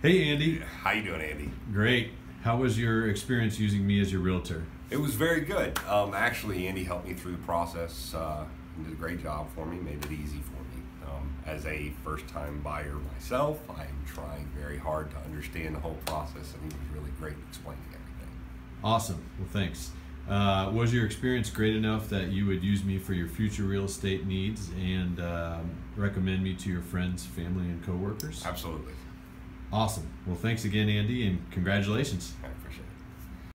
Hey, Andy. How you doing, Andy? Great. How was your experience using me as your realtor? It was very good. Um, actually, Andy helped me through the process uh, and did a great job for me, made it easy for me. Um, as a first-time buyer myself, I'm trying very hard to understand the whole process, and he was really great at explaining everything. Awesome. Well, thanks. Uh, was your experience great enough that you would use me for your future real estate needs and um, recommend me to your friends, family, and coworkers? Absolutely. Awesome. Well, thanks again, Andy, and congratulations.